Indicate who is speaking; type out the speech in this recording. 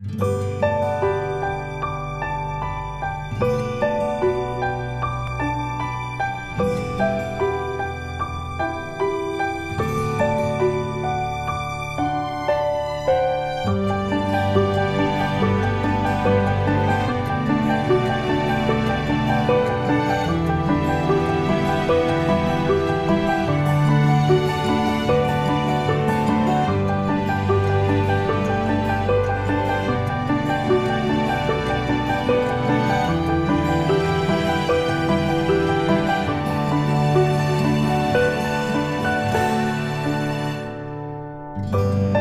Speaker 1: you Música